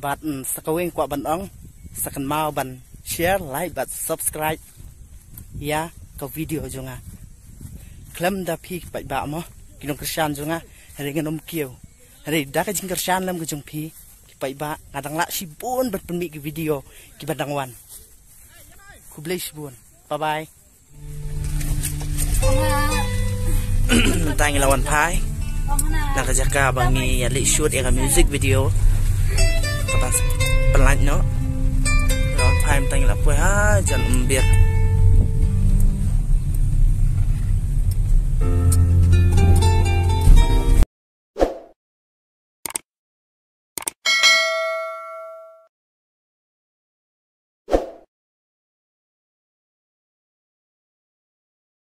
bat sakawing kwa ban ong sakan mau ban share like bat subscribe. Ya ke video junga. Klem da pi ba mo kinong kersan junga hari ngenom kieu hari da ka jing kersan lam gujung pi bai ba ngadang la si bun bat ke video ki badang wan. Bye bye lawan pai. Nak jaka bangi ali shoot ya music video ក៏តាបន្លាច់នោះរងផែមតែងលពុះហើយចិនអំបៀត